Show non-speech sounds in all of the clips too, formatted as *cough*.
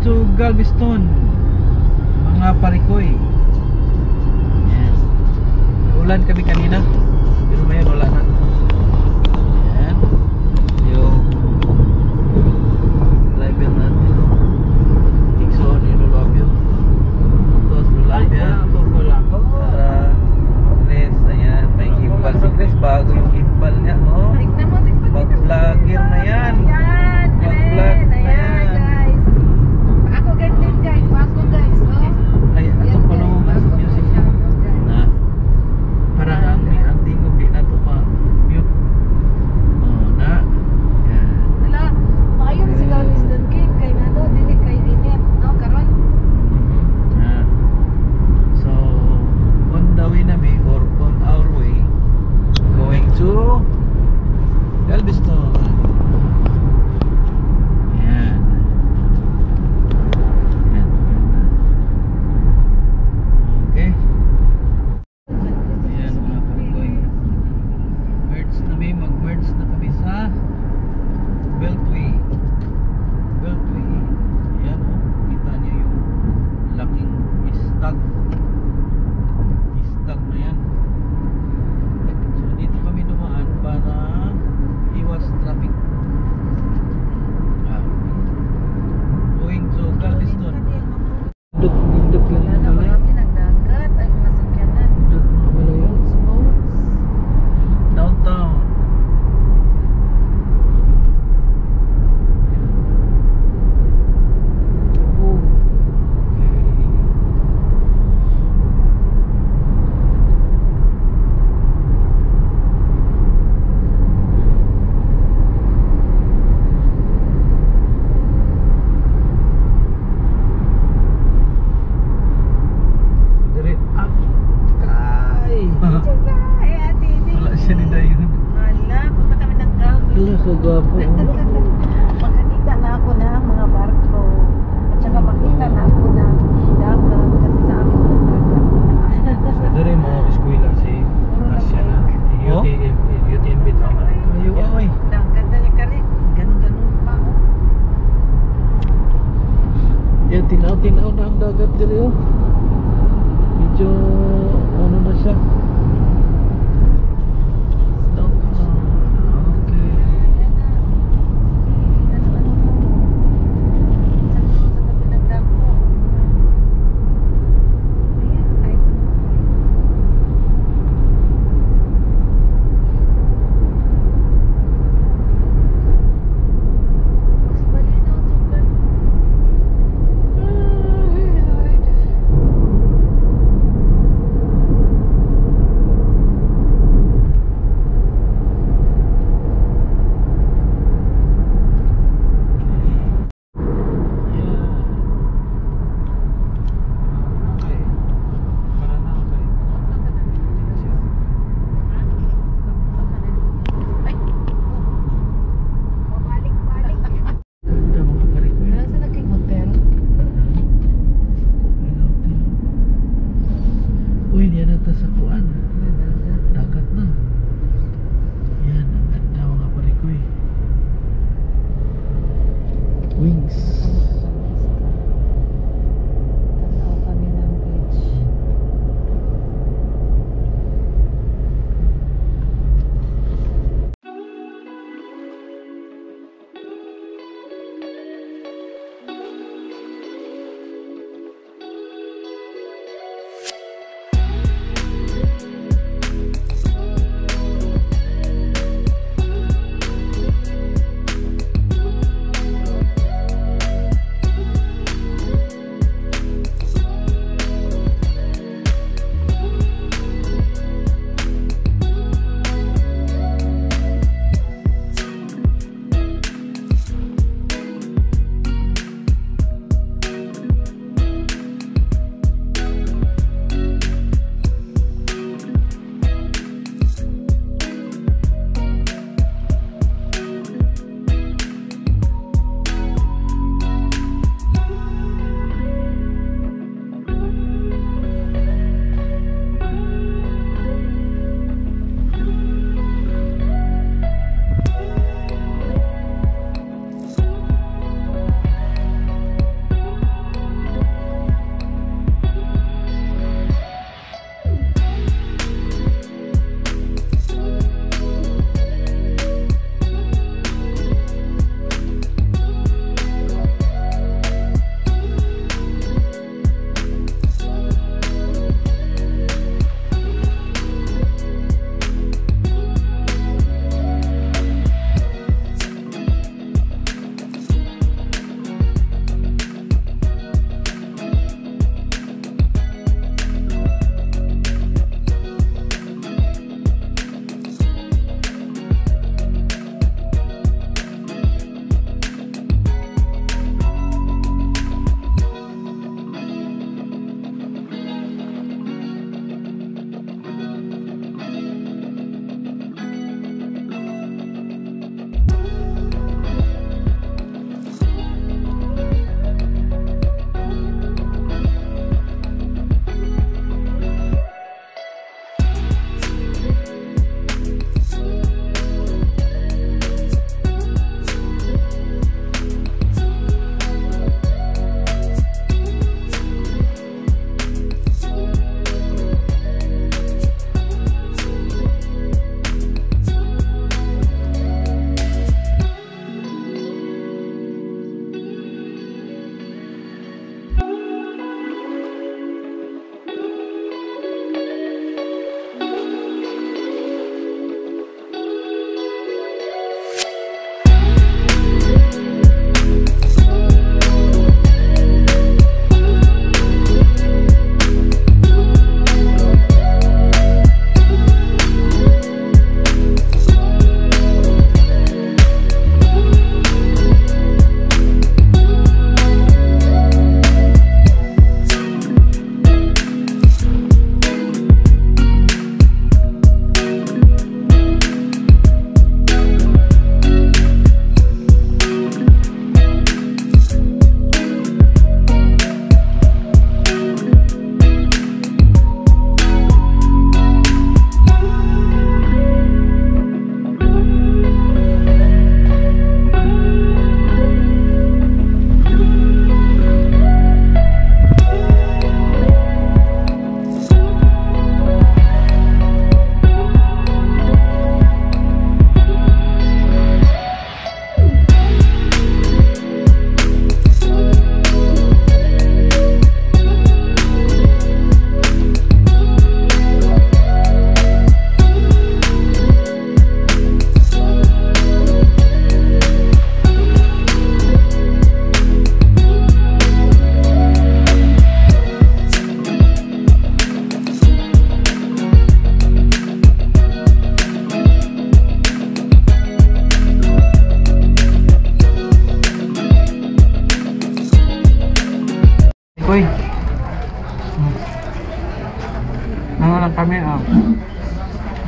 to Galveston. Mga parikoy. Yan. Ulan kami kanina. Pero ngayon wala na. Yan. Yung driver natin. no? Dixon, yung Lulabio. Tapos Lulabia. Para Chris, ayan. May gimbal si Chris. Bago yung gimbal niya. Oh. так. Ko gapo. Makakita na ako ng mga barko. At saka makita na ako ng dagat. Kasi sa amin walang dagat. So, dari mga eskwela si Asya na. UTM, UTMB tama na. Ayo oy. Ang ganda niya kali. Ganun-ganun pa. Oh. Yan tinaw-tinaw na ang dagat dire oh. Medyo ano na siya.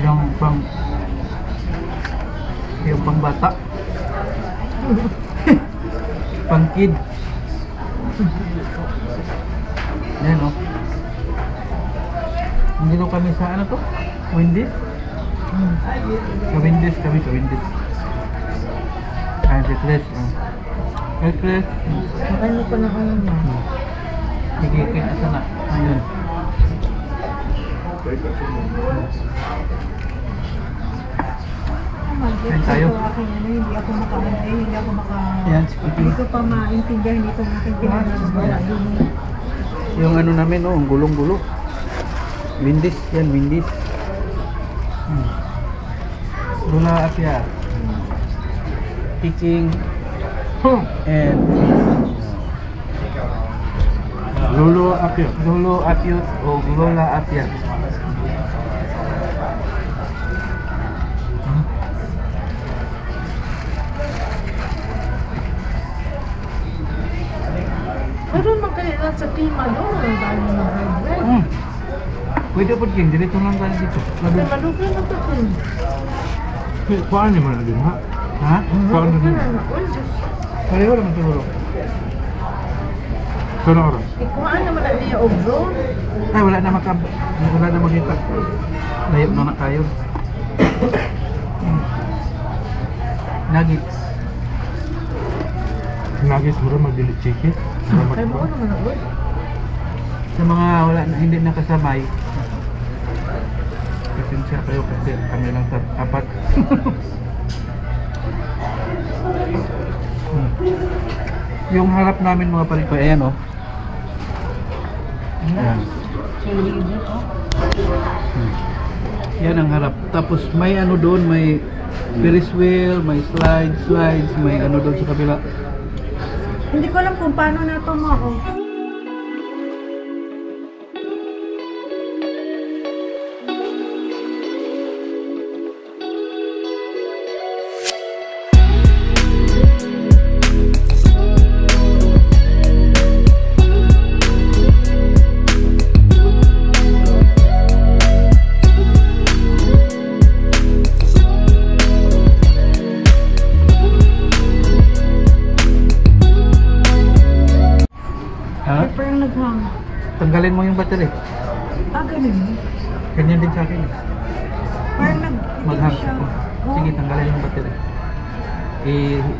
yung pang yung pang bata. *laughs* Pang kid. Yan o oh. nandito kami sa ano to? Windies sa Windies kami sa Windies ah Reckless ah Reckless. Ano pa na kayo na sige kaya asa na. Ayun Thank you. Kain tayo. Ito akin ano, hindi ako makaano eh, hindi ako maka... Yan, si Kitty. Hindi ko pa maintindihan ito ng aking pinagagawa. Yung ano namin, oh, ang gulong-gulo. Windis, yan, windis. Hmm. Lula Apia. Picking. And Lolo Apio. Lolo Apiot o Lola Apia. Hmm. Pwede po king, dito lang tayo dito. Kasi malugay na to kin. Kuhaan niyo man na din ha? Ha? Kuhaan na din. Uy, Diyos. Pareho naman siguro. Kano oras? Ikuhaan naman na niya og drone. Ay, wala na makab... Wala na makita. Layo na na tayo. Hmm. Nuggets. Nagis mo rin mag-delete chicken. Kaya mo naman na uy. Sa mga wala na hindi nakasamay. Pasensya kayo kasi kami lang sa apat. Hmm. *laughs* Yung harap namin mga palikoy, ayan oh. Ayan. Hmm. Yan ang harap. Tapos may ano doon, may Ferris wheel, may slide, slides, may ano doon sa kabila. Hindi ko alam kung paano na ito mo. Tanggalin mo yung battery. Ah, ganun. Ganyan din sa akin. eh. Parang nag... Maghang siya. ako. Oh. Sige, tanggalin yung battery. I,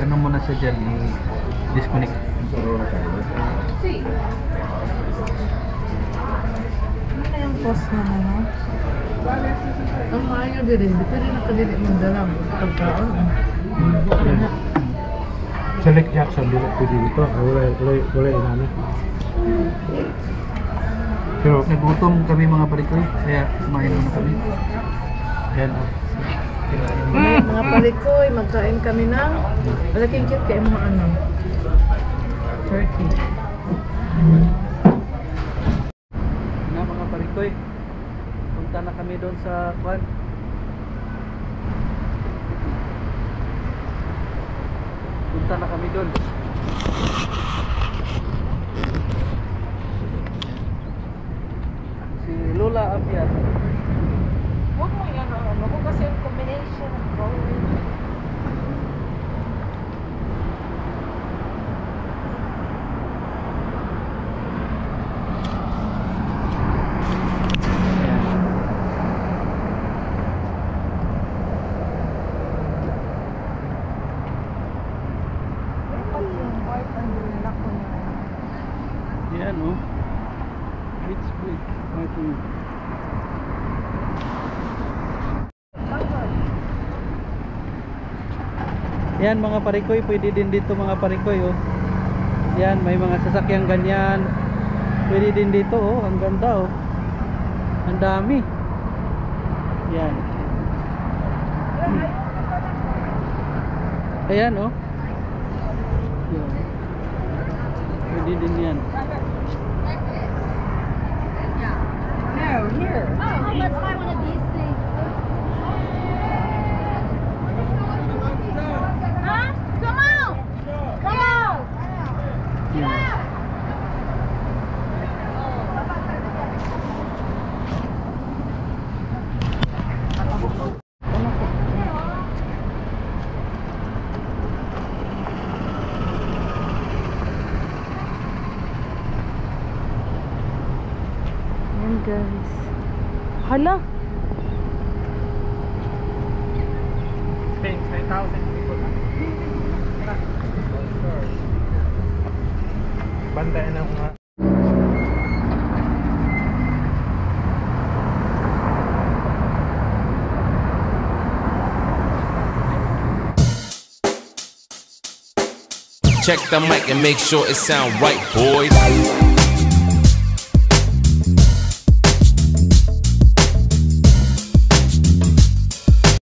ano mo na sa dyan, i-disconnect. Ano kayang post na ano? Ang maayo din rin. Di pwede nakadili mong dalang pagkaon. Select Jackson, di pwede dito? Wala, wala, wala inano. Pero, Nagutom kami mga palikoy, kaya kumain muna kami. Ayan. oh. Mga palikoy, magkain kami ng malaking cute kayo mga ano. Turkey. Na mga palikoy, punta na kami doon sa kwan. Punta na kami doon. Si Lola Apiat. Huwag mo yan ang ano kasi combination ng color. Dapat yung white ang nilak ko na. Yan oh. It's big. Martin. Yan mga parikoy, pwede din dito mga parikoy oh. Yan, may mga sasakyan ganyan. Pwede din dito oh, ang ganda oh. Ang dami. Yan. Ayan oh. Yan. Pwede din yan. No, here. Oh, hello Spain, 9,000 people. Bantayan ng mga Check the mic and make sure it sound right, boys.